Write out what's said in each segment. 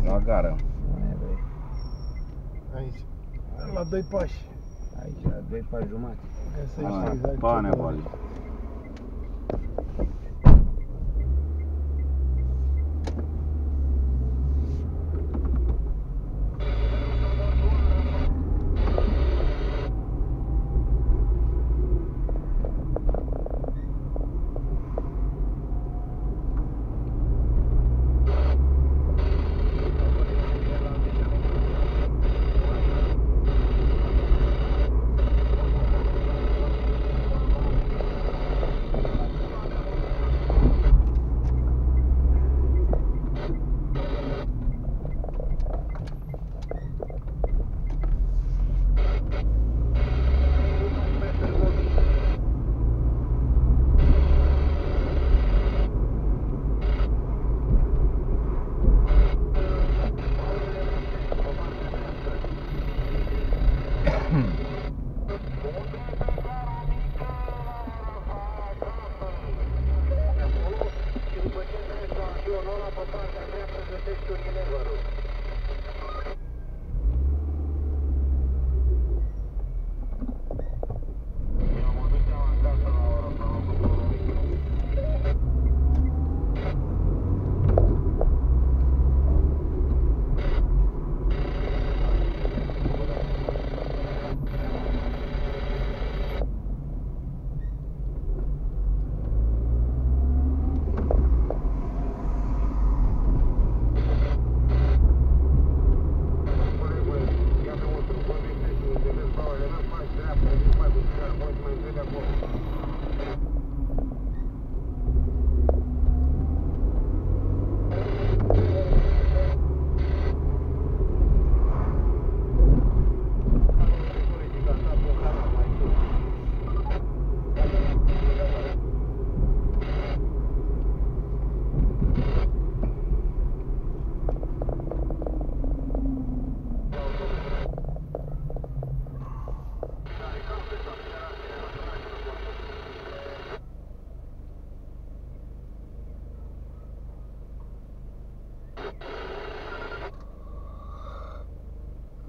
zi. La gară. Mai vrei. Aici. La doi pași. Aici, la doi pași jumate. Găsești Ah, exact Pane,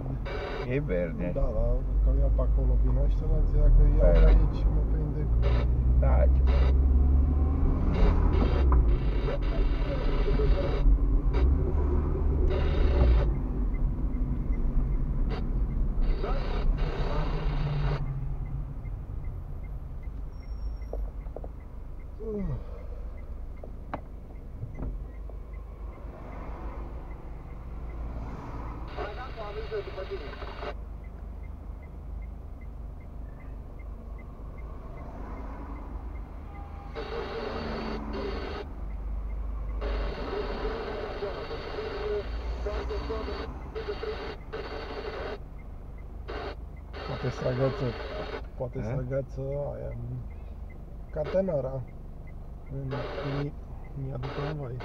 verde. E verde. Da, da, că ia pe acolo vino ăștia, mă zicea că ia Pe- de aici mă prinde cu... Da, Uh. Poate să agață, poate să Eh? agață aia, catenara. Mi- Mi-aduc în voi.